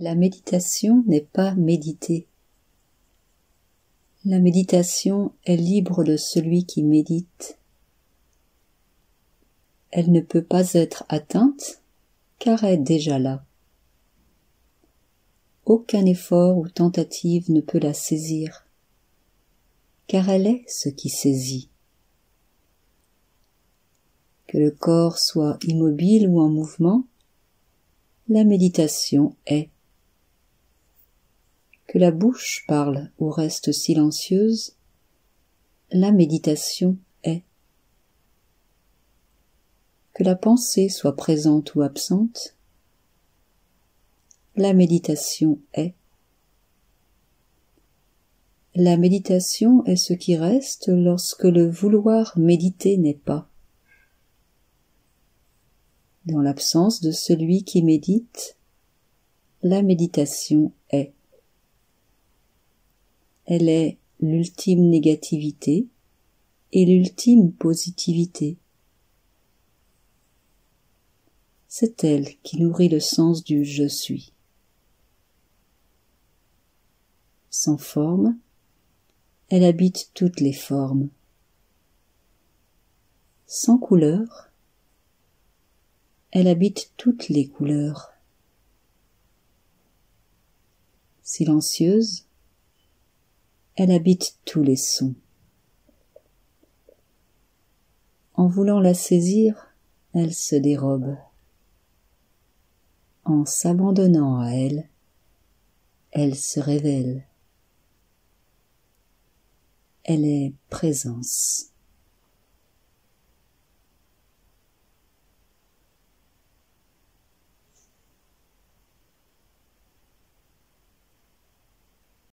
La méditation n'est pas méditer. La méditation est libre de celui qui médite. Elle ne peut pas être atteinte car est déjà là. Aucun effort ou tentative ne peut la saisir, car elle est ce qui saisit. Que le corps soit immobile ou en mouvement, la méditation est. Que la bouche parle ou reste silencieuse, la méditation est. Que la pensée soit présente ou absente, la méditation est. La méditation est ce qui reste lorsque le vouloir méditer n'est pas. Dans l'absence de celui qui médite, la méditation. Elle est l'ultime négativité et l'ultime positivité. C'est elle qui nourrit le sens du je suis. sans forme, elle habite toutes les formes. Sans couleur, elle habite toutes les couleurs. Silencieuse, elle habite tous les sons. En voulant la saisir, elle se dérobe. En s'abandonnant à elle, elle se révèle elle est présence.